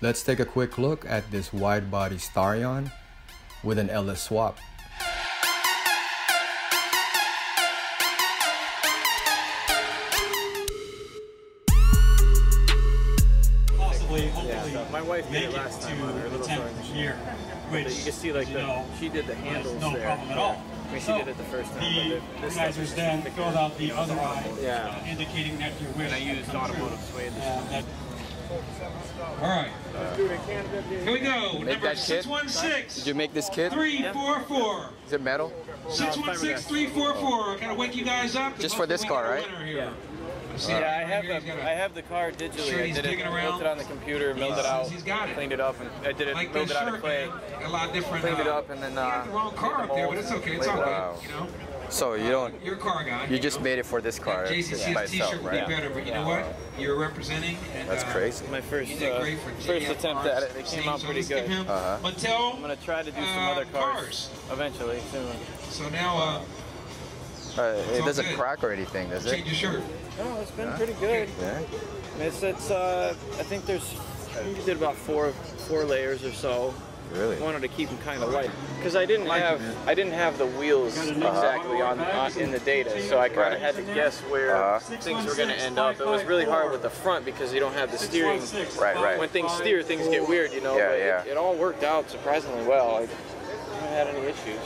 Let's take a quick look at this wide body Starion with an LS swap. Possibly, hopefully, Yeah, my wife did make it it last time on her to little the 10th year, which But you can see like the know, she did the handles no there. problem at all. I mean, she So, did it the first time. The but this organizers then is filled out the other eye, Yeah. uh, indicating that your wish And I had used come automotive true. suede. That- All right, here we go. Number that kit? six one six Did you make this kit? three four four. Is it metal? Six one six three four four. Kind of wake you guys up. Just for this car, right? Yeah. See, Yeah, I have the got a- I have the car digitally. Sure I he's did it, digging built around. it on the computer, milled it out, he's got it. cleaned it up, and I did it, like milled it out shirt, of clay. A lot different. cleaned it uh, up, and then you uh, got the wrong car up there, but it's okay. It's all good. out. You know. So you don't. You're a car guy. You just made it for this car JCC's by T-shirt itself, would be better, but you know what? You're representing. And, That's uh, crazy. My first uh, first attempt at it. It came out pretty good. Uh-huh. Mattel. I'm gonna try to do some uh, other cars, cars. eventually soon. So now, uh, Uh, it all doesn't good. crack or anything, does it? change your shirt. No, it's been pretty good. Yeah. It's it's uh I think there's we did about four four layers or so. Really? wanted to keep them kind of light because I didn't have I didn't have the wheels exactly on, on in the data, so I kind Right. of had to guess where Uh-huh. things were going to end up. It was really hard with the front because you don't have the steering. Right, right. When things steer, things get weird, you know. Yeah, but yeah. It, it all worked out surprisingly well. I haven't had any issues.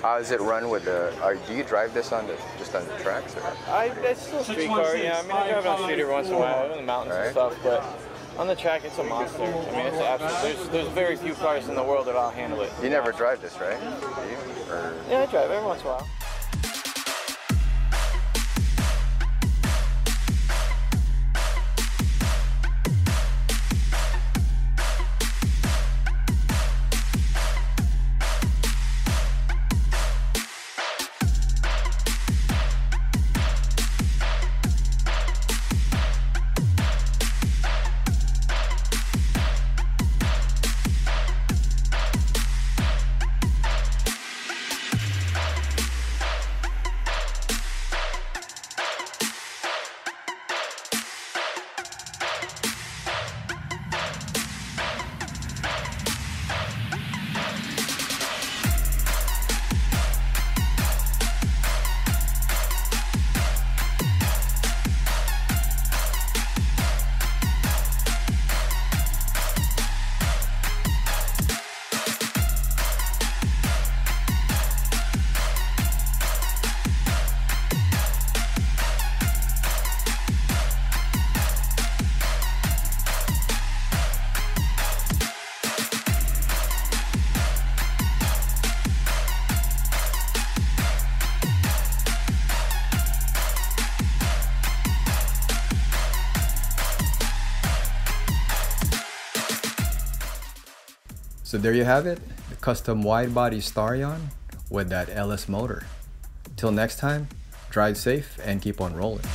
How does it run with the? Or do you drive this on the just on the tracks or? I it's still a street car, yeah. I mean, I drive it on the street every once in a while in the mountains Right. and stuff, but. On the track, it's a monster. I mean, it's absolute. There's, there's very few cars in the world that I'll handle it. You never drive this, right? Do you? Yeah, I drive every once in a while. So there you have it, the custom wide body Starion with that LS motor. Till next time, drive safe and keep on rolling.